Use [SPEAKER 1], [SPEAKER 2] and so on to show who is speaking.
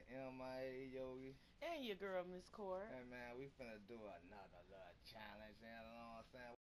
[SPEAKER 1] boy M.I.A. Yogi.
[SPEAKER 2] And your girl, Miss Cora.
[SPEAKER 1] Hey man, we finna do another little challenge, you know what I'm saying?